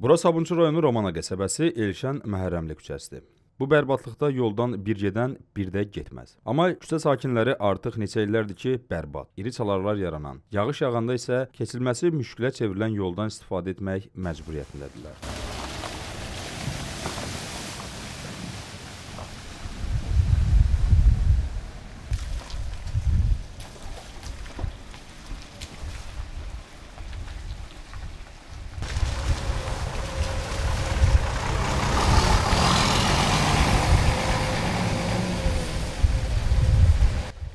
Bura Sabunçu rayonu Romana qəsəbəsi Elşən Məhərrəmli küçəsidir. Bu bərbadlıqda yoldan bir gedən, bir də getməz. Amma küçə sakinləri artıq neçə illərdir ki, bərbad, iri çalarlar yaranan, yağış yağanda isə keçilməsi müşkülə çevrilən yoldan istifadə etmək məcburiyyətindədirlər.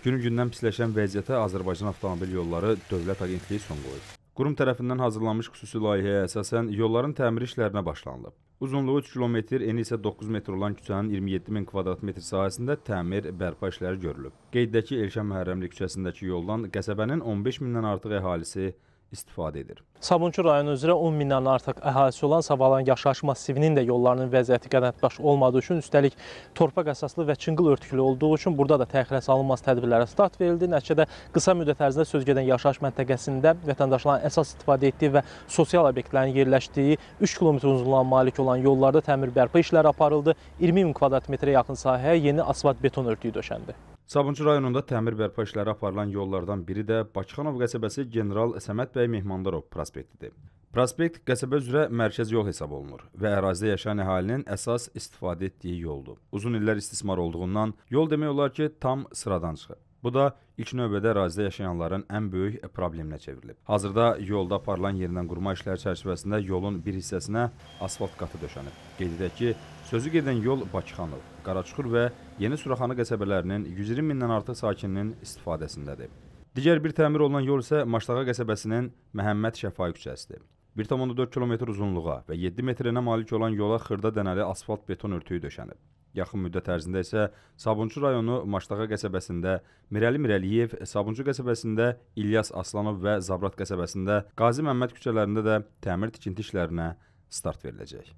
Günü-gündən pisləşən vəziyyətə Azərbaycan Avtomobil Yolları Dövlət Agentliyi son qoyub. Qurum tərəfindən hazırlanmış xüsusi layihəyə əsasən yolların təmir işlərinə başlanılıb. Uzunluğu 3 km, eni isə 9 metr olan küçənin 27 min kvadrat metr sahəsində təmir, bərpa işləri görülüb. Qeyddəki Elşən Məhərrəmli küçəsindəki yoldan qəsəbənin 15 mindən artıq əhalisi istifadə edir. Sabunçu rayonu üzrə 10 mindən artıq əhalisi olan Savalan yaşayış massivinin də yollarının vəziyyəti qədərbaş olmadığı üçün, üstəlik torpaq əsaslı və çınqıl örtüklü olduğu üçün burada da təxirə salınmaz tədbirlərə start verildi. Nəticədə qısa müddət ərzində sözgedən yaşayış məntəqəsində vətəndaşların əsas istifadə etdiyi və sosial obyektlərin yerləşdiyi 3 km uzunluğuna malik olan yollarda təmir bərpa işləri aparıldı. 20 min kvadrat metrə yaxın sahəyə yeni asfalt beton örtüyü döşəndi. Sabunçu rayonunda təmir bərpa işləri aparılan yollardan biri də Bakıxanov qəsəbəsi General Səməd bəy Mehmandarov prospektidir. Prospekt qəsəbə üzrə mərkəz yol hesab olunur və ərazidə yaşayan əhalinin əsas istifadə etdiyi yoldur. Uzun illər istismar olduğundan yol demək olar ki, tam sıradan çıxıb. Bu da ilk növbədə ərazidə yaşayanların ən böyük probleminə çevrilib. Hazırda yolda aparılan yerindən qurma işləri çərçivəsində yolun bir hissəsinə asfalt qatı döşənib. Qeyd edək ki, sözü gedən yol Bakıxanov, Qaraçuxur və Yeni Suraxanı qəsəbələrinin 120 mindən artıq sakininin istifadəsindədir. Digər bir təmir olunan yol isə Maştağa qəsəbəsinin Məhəmməd Şəfai küçəsidir. 1,4 km uzunluğa və 7 metrinə malik olan yola xırda dənəli asfalt beton örtüyü döşənib. Yaxın müddət ərzində isə Sabunçu rayonu Maştağa qəsəbəsində Mirəli Mirəliyev, Sabunçu qəsəbəsində İlyas Aslanov və Zabrat qəsəbəsində Qazi Məmməd küçələrində də təmir tikinti işlərinə start veriləcək.